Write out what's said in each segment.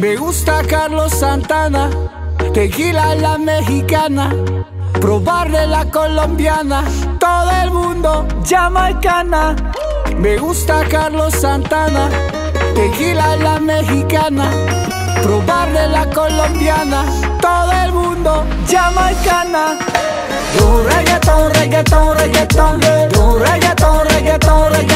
Me gusta Carlos Santana, tequila la mexicana, probarle la colombiana, todo el mundo jamaicana. Me gusta Carlos Santana, tequila la mexicana, probarle la colombiana, todo el mundo jamaicana. Do reggaeton, reggaeton, reggaeton, do reggaeton, reggaeton, reggaeton,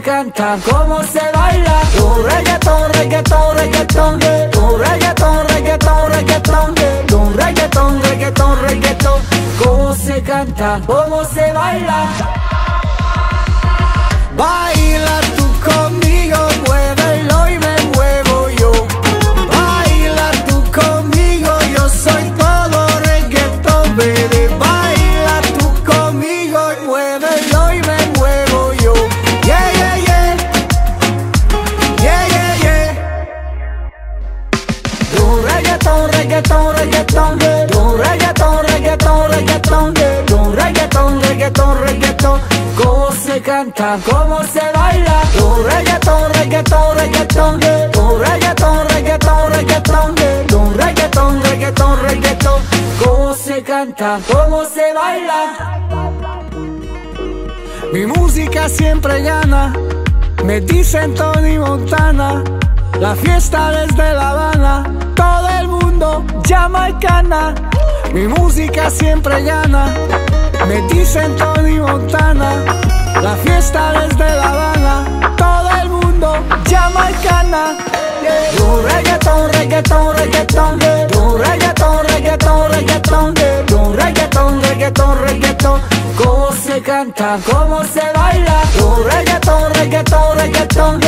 canta, cómo se baila. Do reggaeton, reggaeton, reggaeton, do reggaeton, reggaeton, reggaeton, do reggaeton, reggaeton, reggaeton. Cómo se canta, cómo se baila. Baila tú conmigo, muévelo y me muevo yo. Baila tú conmigo, yo soy todo reggaetón, baby. Do reggaeton, reggaeton, reggaeton, do reggaeton, reggaeton, reggaeton, do reggaeton, reggaeton, reggaeton. Cómo se canta, cómo se baila. Do reggaeton, reggaeton, reggaeton, do reggaeton, reggaeton, reggaeton, do reggaeton, reggaeton, reggaeton. Cómo se canta, cómo se baila. Mi música siempre gana, me dicen Tony Montana. La fiesta desde La Habana, jamaicana. Mi música siempre gana, me dicen Tony Montana. La fiesta desde La Habana, todo el mundo jamaicana. Do reggaeton, reggaeton, reggaeton, do reggaeton, reggaeton, reggaeton, do reggaeton, reggaeton, reggaeton. Cómo se canta, cómo se baila. Do reggaeton, reggaeton, reggaeton,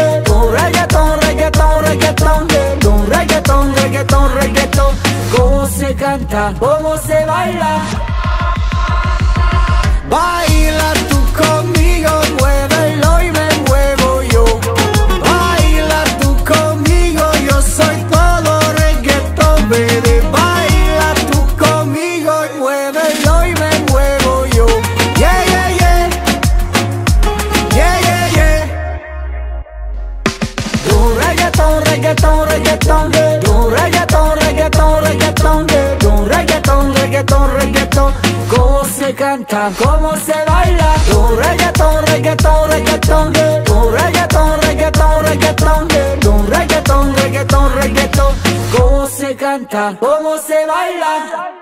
se canta, cómo se baila. Baila tú Cómo se canta, cómo se baila. Do reggaeton, reggaeton, reggaeton, do reggaeton, reggaeton, reggaeton, do reggaeton, reggaeton, reggaeton. Cómo se canta, cómo se baila.